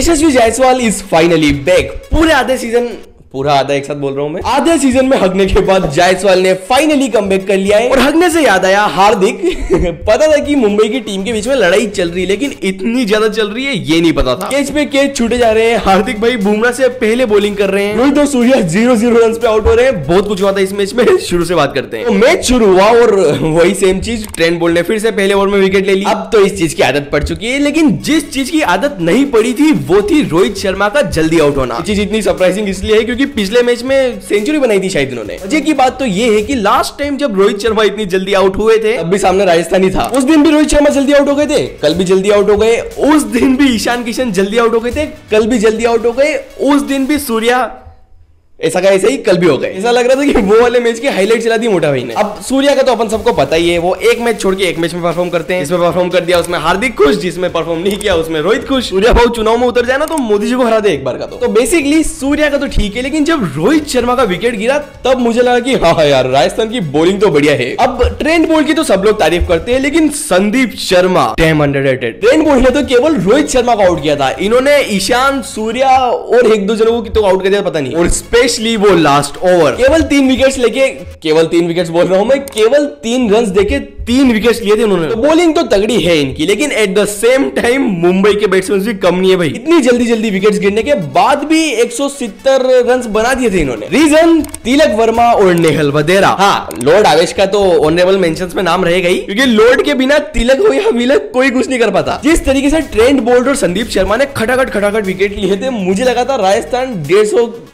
Yashasvi Jaiswal is finally back पूरे आधे season पूरा आधा एक साथ बोल रहा हूँ मैं। आधे सीज़न में हगने के बाद जायसवाल ने फाइनली कम कर लिया है। और हगने से याद आया, हार्दिक, पता था कि मुंबई की टीम के बीच में लड़ाई चल रही है, लेकिन इतनी ज़्यादा चल रही है, ये नहीं पता था। कैच पे कैच छूटे जा रहे हैं, हार्दिक भाई बुमराह से पहले बॉलिंग कर रहे हैं। रोहित और सूर्या ज़ीरो ज़ीरो रन पे आउट हो रहे हैं, बहुत कुछ हुआ था इस मैच में, शुरू से बात करते हैं। तो मैच शुरू हुआ और वही सेम चीज़ ट्रेंड बोल ने फिर से पहले ओवर में विकेट ले ली। अब तो इस चीज़ की आदत पड़ चुकी है, लेकिन जिस चीज़ की आदत नहीं पड़ी थी, वो थी रोहित शर्मा का जल्दी आउट होना। चीज़ इतनी सरप्राइजिंग इसलिए है, क्योंकि पिछले मैच में सेंचुरी बनाई थी शायद इन्होंने। मज़े की बात तो ये है कि लास्ट टाइम जब रोहित शर्मा इतनी जल्दी आउट हुए थे, तब भी सामने राजस्थानी था। उस दिन भी रोहित शर्मा जल्दी आउट हो गए थे, कल भी जल्दी आउट हो गए। उस दिन भी ईशान किशन जल्दी आउट हो गए थे, कल भी जल्दी आउट हो गए। उस दिन भी सूर्या ऐसा का ऐसा ही कल भी हो गए। ऐसा लग रहा था कि वो वाले मैच की हाईलाइट चला दी मोटा भाई ने। अब सूर्या का तो अपन सबको पता ही है वो एक मैच छोड़ के एक मैच में परफॉर्म करते हैं। इसमें परफॉर्म कर दिया उसमें हार्दिक खुश जिसमें परफॉर्म नहीं किया उसमें रोहित खुश। सूर्या भाव चुनाव में उतर जाए ना तो मोदी जी को हरा दे एक बार का तो, तो बेसिकली सूर्या का तो ठीक है लेकिन जब रोहित शर्मा का विकेट गिरा तब मुझे लगा की हाँ यार राजस्थान की बॉलिंग तो बढ़िया है। अब ट्रेंड बोल की तो सब लोग तारीफ़ करते हैं लेकिन संदीप शर्मा टेम अंडररेटेड ट्रेंड बोल ने तो केवल रोहित शर्मा को आउट किया था। इन्होंने ईशान सूर्या और एक दो जनों को तो आउट कर दिया पता नहीं। और स्पेशली वो लास्ट लास्ट ओवर केवल तीन विकेट्स लेके केवल तीन विकेट्स बोल रहा हूँ मैं, केवल तीन रन देके तीन विकेट्स लिए थे उन्होंने। तो बॉलिंग तो तगड़ी है इनकी लेकिन at the same time Mumbai के बैट्समैन भी कम नहीं है भाई। इतनी जल्दी जल्दी विकेट्स गिरने के बाद भी 170 रन बना दिए थे इन्होंने। रीजन तिलक वर्मा और नेहल वदेरा। हाँ लॉर्ड आवेश का तो ऑनरेबल मेंशन में नाम रहेगा ही क्योंकि लॉर्ड के बिना तिलक हो या विलक कोई कुछ नहीं कर पाता। जिस तरीके से ट्रेंड बोल्ट और संदीप शर्मा ने खटाखट खटाखट विकेट लिए थे मुझे लगा था राजस्थान डेढ़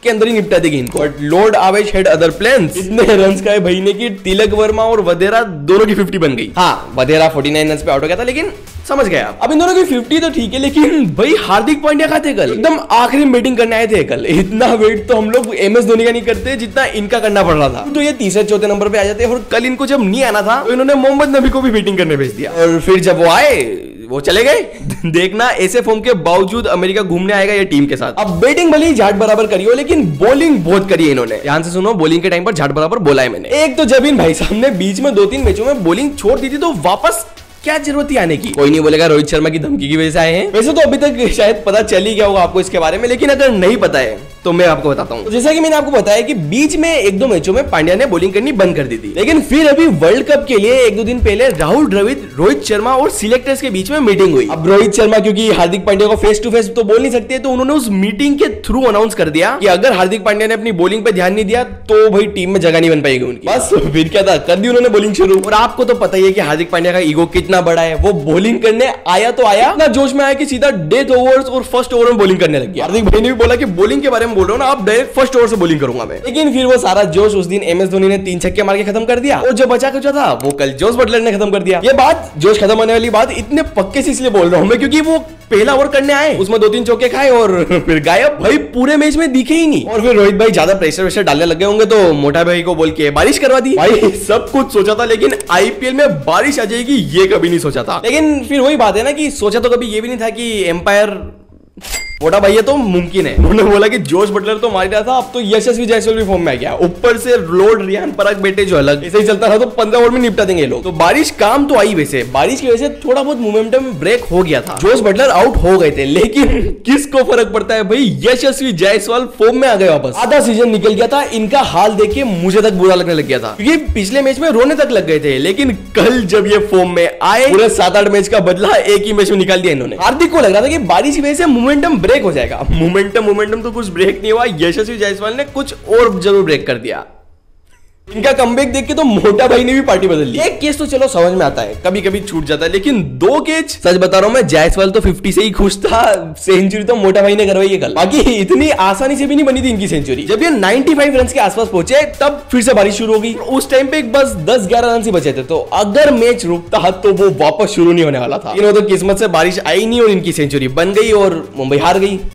के अंदर ही निपटा देगी इनको। But lord Avesh had other plan इतने रन का है भाई ने कि तिलक वर्मा और वधेरा दोनों की फिफ्टी बन गई। हाँ बधेरा फोर्टी नाइन रन पे आउट हो गया था लेकिन समझ गया अब इन दोनों की फिफ्टी तो ठीक है लेकिन भाई हार्दिक पांड्या थे कल? एकदम आखिरी बैटिंग करने आए थे कल। इतना वेट तो हम लोग एम एस धोनी का नहीं करते जितना इनका करना पड़ रहा था। तो ये तीसरे चौथे नंबर पे आ जाते और कल इनको जब नहीं आना था तो इन्होंने मोहम्मद नबी को भी बैटिंग करने भेज दिया। और फिर जब वो आए वो चले गए? देखना ऐसे फॉर्म के बावजूद अमेरिका घूमने आएगा ये टीम के साथ। अब बैटिंग भले ही झाट बराबर करी हो, लेकिन बॉलिंग बहुत करी है इन्होंने। ध्यान से सुनो बॉलिंग के टाइम पर झाट बराबर बोला है मैंने। एक तो जब इन भाई साहब ने बीच में दो तीन मैचों में बॉलिंग छोड़ दी थी तो वापस क्या ज़रूरत थी आने की? कोई नहीं बोलेगा, रोहित शर्मा की धमकी की वजह से आए हैं। वैसे तो अभी तक शायद पता चल ही गया होगा आपको इसके बारे में, लेकिन अगर नहीं पता है तो मैं आपको बताता हूँ। तो जैसा कि मैंने आपको बताया कि बीच में एक दो मैचों में पांड्या ने बॉलिंग करनी बंद कर दी थी। लेकिन फिर अभी वर्ल्ड कप के लिए एक दो दिन पहले राहुल द्रविड रोहित शर्मा और सिलेक्टर्स के बीच में मीटिंग हुई। अब रोहित शर्मा क्योंकि हार्दिक पांड्या को फेस टू फेस तो बोल नहीं सकते तो उन्होंने उस मीटिंग के थ्रू अनाउंस कर दिया कि अगर हार्दिक पांड्या ने अपनी बॉलिंग पे ध्यान नहीं दिया तो भाई टीम में जगह नहीं बन पाएगी उनकी। बस फिर क्या था? कर दी उन्होंने बॉलिंग शुरू। और आपको तो पता ही है कि हार्दिक पांड्या का ईगो कितना बड़ा है। वो बॉलिंग करने आया तो आया ना जोश में आया कि सीधा डेथ ओवर्स और फ़र्स्ट ओवर में बॉलिंग करने लग गया। हार्दिक भाई ने भी बोला कि बॉलिंग के बारे में बोल रहा हूँ ना आप डायरेक्ट फ़र्स्ट ओवर से बॉलिंग करूँगा मैं। लेकिन फिर वो सारा जोश उस दिन एम एस धोनी ने तीन छक्के मार के खत्म कर दिया। और जो बचा कुचा था, वो कल जोश बटलर ने खत्म कर दिया। ये बात जोश खत्म होने वाली बात इतने पक्के से इसलिए बोल रहा हूँ मैं, क्योंकि वो पहला ओवर करने आए, उसमें दो तीन चौके खाए और फिर गायब। भाई, पूरे मैच में दिखे ही नहीं। और फिर रोहित भाई ज़्यादा प्रेशर वेशर डालने लगे होंगे तो मोटा भाई को बोल के बारिश करवा दी। भाई, सब कुछ सोचा था, लेकिन आईपीएल में बारिश आ जाएगी, ये कभी नहीं सोचा था। लेकिन फिर वही बात है ना कि सोचा तो कभी ये भी नहीं था कि एम्पायर मोटा भैया तो मुमकिन है। उन्होंने बोला कि जोश बटलर तो मार गया था, अब तो यशस्वी जायसवाल भी फॉर्म में आ गया। ऊपर से लोड रियान परक बेटे जो अलग, ऐसे ही चलता था तो पंद्रह ओवर में निपटा देंगे लोग। तो बारिश काम तो आई वैसे। बारिश की वजह से थोड़ा बहुत मोमेंटम ब्रेक हो गया था। जोश बटलर आउट हो गए थे, लेकिन किसको फ़र्क पड़ता है भाई? यशस्वी जायसवाल फॉर्म में आ गए वापस। आधा सीज़न निकल गया था, इनका हाल देख के मुझे तक बुरा लगने लग गया था। क्योंकि पिछले मैच में रोने तक लग गए थे, लेकिन कल जब ये फॉर्म में आए, पूरे सात आठ मैच का बदला एक ही मैच में निकाल दिया इन्होंने। हार्दिक को लग रहा था कि बारिश की वजह से मोमेंटम ब्रेक हो जाएगा। मोमेंटम मोमेंटम तो कुछ ब्रेक नहीं हुआ। यशस्वी जायसवाल ने कुछ और ज़रूर ब्रेक कर दिया। इनका कमबैक देख के तो मोटा भाई ने भी पार्टी बदल ली। एक केस तो चलो समझ में आता है। कभी कभी छूट जाता है, लेकिन दो केच सच बता रहा हूँ मैं, जायसवाल तो 50 से ही खुश था सेंचुरी तो मोटा भाई ने करवाई है कल। बाकी इतनी आसानी से भी नहीं बनी थी इनकी सेंचुरी जब ये 95 फाइव रन के आसपास पहुँचे, तब फिर से बारिश शुरू हो गई। उस टाइम पे बस 10-11 रन ही बचे थे तो अगर मैच रुकता तो वो वापस शुरू नहीं होने वाला था। इन्होंने तो किस्मत से बारिश आई नहीं और इनकी सेंचुरी बन गई और मुंबई हार गई।